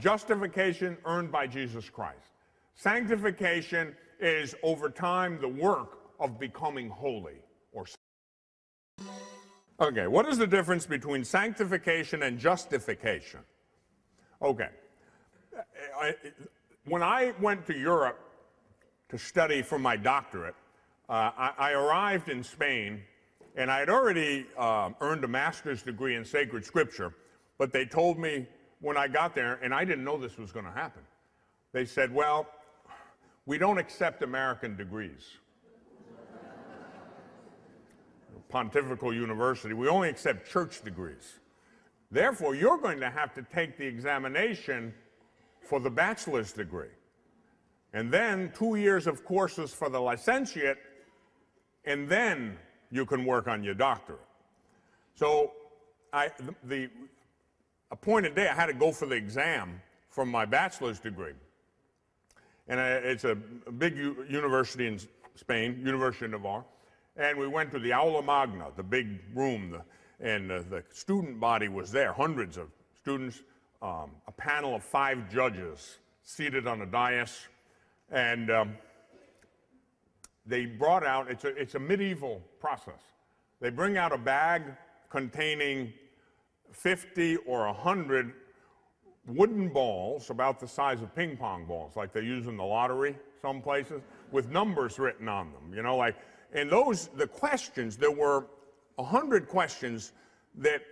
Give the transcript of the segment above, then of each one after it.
Justification earned by Jesus Christ. Sanctification is over time the work of becoming holy or Okay, what is the difference between sanctification and justification? Okay. When I went to Europe to study for my doctorate, uh, I, I, arrived in Spain and I had already uh, earned a master's degree in sacred scripture, but they told me when I got there, and I didn't know this was going to happen, they said, Well, we don't accept American degrees. Pontifical University, we only accept church degrees. Therefore, you're going to have to take the examination for the bachelor's degree. And then two years of courses for the licentiate, and then you can work on your doctorate. So I, the, appointed day, I had to go for the exam for my bachelor's degree. And it's a, big university in Spain, University of Navarre. And we went to the Aula Magna, the big room, the, and uh, the student body was there, hundreds of students, um, a panel of five judges seated on a dais. And um, they brought out, it's a, it's a medieval process. They bring out a bag containing 50 or 100 wooden balls about the size of ping pong balls, like they use in the lottery some places, with numbers written on them. You know, like and those, the questions, there were 100 questions that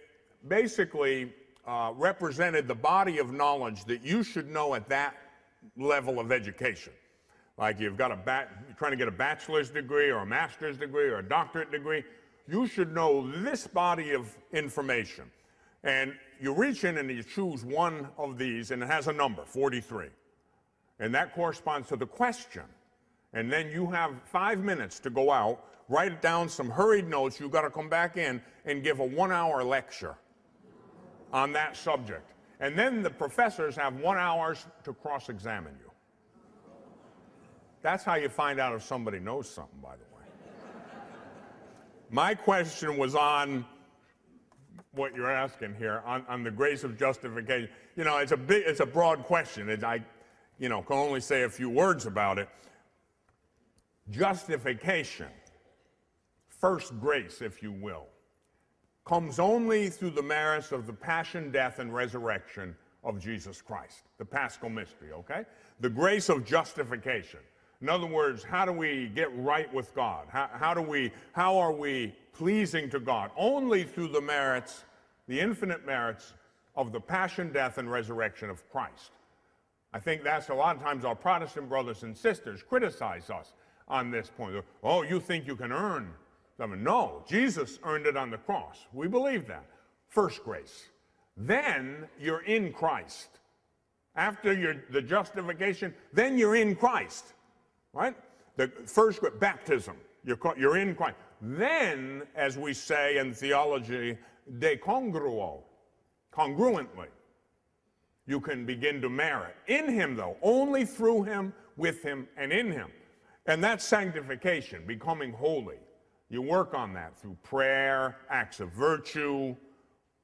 basically uh, represented the body of knowledge that you should know at that level of education. Like you've got a bat, you're trying to get a bachelor's degree or a master's degree or a doctorate degree, you should know this body of information. And you reach in and you choose one of these, and it has a number, 43. And that corresponds to the question. And then you have five minutes to go out, write down some hurried notes. You've got to come back in and give a one hour lecture on that subject. And then the professors have one hour to cross examine you. That's how you find out if somebody knows something, by the way. My question was on what you're asking here, on, on the grace of justification. You know, it's a big, it's a broad question. I, you know, can only say a few words about it justification, first grace, if you will, comes only through the merits of the passion, death, and resurrection of Jesus Christ, the paschal mystery, okay? The grace of justification. In other words, how do we get right with God? How, how, do we, how are we pleasing to God? Only through the merits, the infinite merits of the passion, death, and resurrection of Christ. I think that's a lot of times our Protestant brothers and sisters criticize us on this point. Oh, you think you can earn something? No, Jesus earned it on the cross. We believe that. First grace. Then you're in Christ. After your, the justification, then you're in Christ. Right? The first baptism. You're, you're in Christ. Then, as we say in theology, de congruo, congruently, you can begin to merit. In Him, though, only through Him, with Him, and in Him. And that's sanctification, becoming holy. You work on that through prayer, acts of virtue,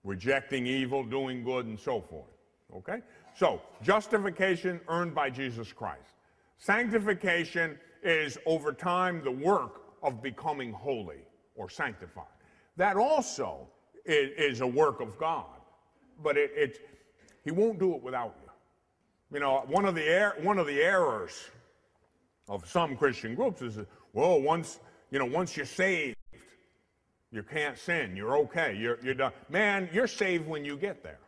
rejecting evil, doing good, and so forth. Okay? So, justification earned by Jesus Christ. Sanctification is over time the work of becoming holy or sanctified. That also is, is a work of God, but it, it, He won't do it without you. You know, one of the, er, one of the errors of some Christian groups is, well, once, you know, once you're saved, you can't sin. You're okay. You're, you're done. Man, you're saved when you get there.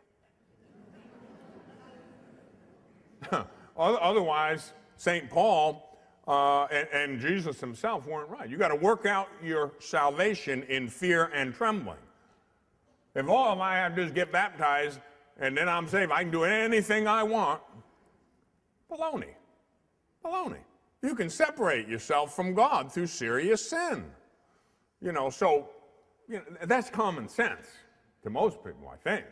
Otherwise, St. Paul uh, and, and, Jesus himself weren't right. You got to work out your salvation in fear and trembling. If all I have to do is get baptized and then I'm saved, I can do anything I want, baloney. Baloney. You can separate yourself from God through serious sin. You know, so you know, that's common sense to most people, I think.